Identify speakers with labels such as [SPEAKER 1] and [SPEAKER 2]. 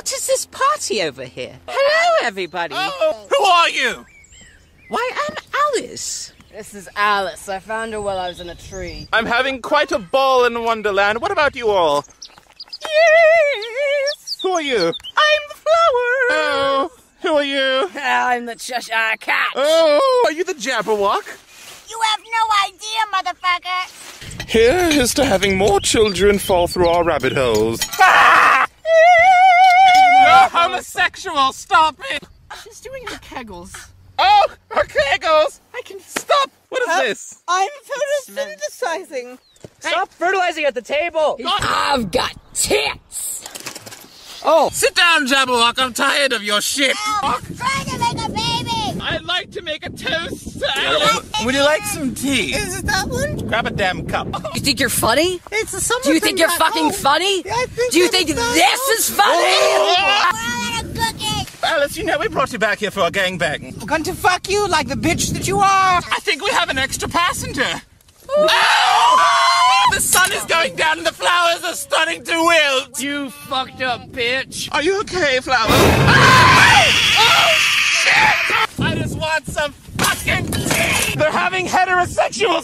[SPEAKER 1] What is this party over here? Hello, everybody.
[SPEAKER 2] Oh, who are you?
[SPEAKER 1] Why, I'm Alice.
[SPEAKER 3] This is Alice. I found her while I was in a tree.
[SPEAKER 2] I'm having quite a ball in Wonderland. What about you all?
[SPEAKER 1] Yes.
[SPEAKER 2] Who are you?
[SPEAKER 1] I'm the flower.
[SPEAKER 2] Oh, who are you?
[SPEAKER 3] Ah, I'm the Cheshire uh, Cat.
[SPEAKER 2] Oh, are you the Jabberwock?
[SPEAKER 4] You have no idea, motherfucker.
[SPEAKER 2] Here is to having more children fall through our rabbit holes. Ah! You're homosexual, stop it!
[SPEAKER 3] She's doing her kegels.
[SPEAKER 2] Oh, her kegels! I can stop! What is this?
[SPEAKER 1] I'm photosynthesizing.
[SPEAKER 3] Stop fertilizing at the table. I've got tits.
[SPEAKER 2] Oh, sit down, Jabberwock. I'm tired of your shit.
[SPEAKER 4] Oh, I'm trying to make a baby.
[SPEAKER 2] I'd like to make a toast. Would you like some tea?
[SPEAKER 1] Is it that one?
[SPEAKER 2] Grab a damn cup. Oh.
[SPEAKER 3] You think you're funny?
[SPEAKER 1] It's the summer
[SPEAKER 3] Do you think you're fucking funny?
[SPEAKER 1] I think
[SPEAKER 3] Do you think
[SPEAKER 1] so-
[SPEAKER 3] this is funny?
[SPEAKER 4] Oh, We're all out of cookies.
[SPEAKER 2] Alice, you know we brought you back here for a gangbang.
[SPEAKER 1] We're going to fuck you like the bitch that you are.
[SPEAKER 2] I think we have an extra passenger. Oh! The sun is going down and the flowers are starting to wilt.
[SPEAKER 3] You fucked up bitch.
[SPEAKER 2] Are you okay, Flower? Ah! Oh, shit! I just want some fucking tea! They're having heterosexual